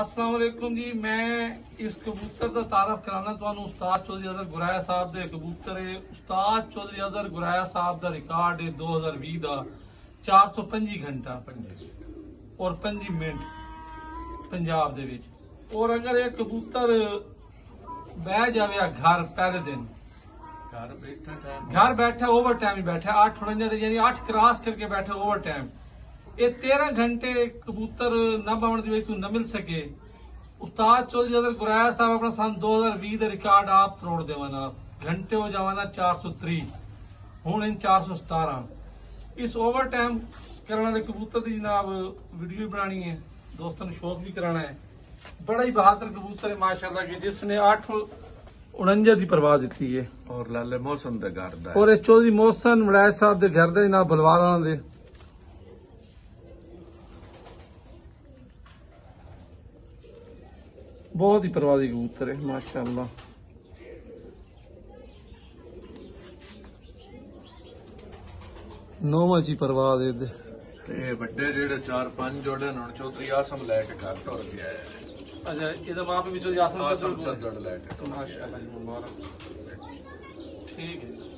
ਅਸਲਾਮ ਵਾਲੇਕੁਮ ਜੀ ਮੈਂ ਇਸ ਕਬੂਤਰ ਦਾ ਤਾਰਫ ਕਰਾਉਣਾ ਤੁਹਾਨੂੰ ਉਸਤਾਦ ਚੌਧਰੀ ਅਜ਼ਰ ਗੁਰਾਇਆ ਸਾਹਿਬ ਦੇ ਕਬੂਤਰ ਹੈ ਉਸਤਾਦ ਚੌਧਰੀ ਅਜ਼ਰ ਗੁਰਾਇਆ ਸਾਹਿਬ ਦਾ ਰਿਕਾਰਡ ਹੈ 2020 ਦਾ। 425 ਘੰਟਾ ਔਰ 5 ਮਿੰਟ ਪੰਜਾਬ ਦੇ ਵਿੱਚ। ਔਰ ਅਗਰ ਇਹ ਕਬੂਤਰ ਬਹਿ ਜਾਵੇ ਘਰ ਪਹਿਲੇ ਦਿਨ ਘਰ ਬੈਠਾ ਘਰ ਬੈਠਾ ਓਵਰ ਟਾਈਮ ਹੀ ਬੈਠਾ 8 ਦੇ ਯਾਨੀ 8 ਕ੍ਰਾਸ ਕਰਕੇ ਬੈਠਾ ਓਵਰ ਟਾਈਮ ਇਹ 13 ਘੰਟੇ ਕਬੂਤਰ ਨਾ ਬਵਣ ਦੀ ਵਿੱਚ ਨਾ ਮਿਲ ਸਕੇ। ਉਸਤਾਦ ਚੌਧਰੀ ਅਜ਼ਰ ਗੁਰਾਇਆ ਸਾਹਿਬ ਆਪਣਾ ਸਨ 2020 ਦਾ ਰਿਕਾਰਡ ਆਪ ਤੋੜ ਦੇਵਾਨਾ ਘੰਟੇ ਹੋ ਜਾਵਾਨਾ 403 ਹੁਣ ਇਨ 417 ਇਸ ਓਵਰ ਟਾਈਮ ਕਰਨ ਵਾਲੇ ਕਬੂਤਰ ਦੀ ਜਨਾਬ ਵੀਡੀਓ ਬਣਾਣੀ ਹੈ। ਦੋਸਤਾਂ ਨੂੰ ਸ਼ੌਕ ਵੀ ਕਰਾਣਾ ਹੈ। ਬੜਾ ਹੀ ਬਹਾਦਰ ਕਬੂਤਰ ਹੈ ਮਾਸ਼ਾਅੱਲਾ ਕਿ ਜਿਸ ਨੇ 8 49 ਦੀ ਪਰਵਾਹ ਦਿੱਤੀ ਹੈ। ਔਰ ਲਾਲੇ ਮੌਸਮ ਦੇ ਘਰ ਦਾ ਔਰ ਇਹ ਚੌਧਰੀ ਮੋਹਸਨ ਮੜਾਇ ਸਾਹਿਬ ਦੇ ਘਰ ਦੇ ਨਾਲ ਬਲਵਾਰਾਂ ਦੇ। ਬਹੁਤ ਹੀ ਪਰਵਾਦੀ ਕਬੂਤਰ ਹੈ ਮਾਸ਼ਾਅੱਲਾ। ਨੌਵਾਂ ਜੀ ਪਰਵਾਹ ਦੇ ਦੇ। ਤੇ ਵੱਡੇ ਜਿਹੜੇ 4-5 ਜੋੜੇ ਨੇ ਹੁਣ ਚੌਧਰੀ ਆਸਮ ਲੈ ਕੇ ਘਰ ਟੁਰ ਗਿਆ ਹੈ। ਅੱਛਾ ਇਹਦਾ ਮਾਪ ਵੀ ਚੌਧਰੀ ਆਸਮ ਚੱਦੜ ਲੈ ਕੇ। ਮਾਸ਼ਾਅੱਲਾ ਜੀ ਮੁਬਾਰਕ। ਠੀਕ ਹੈ।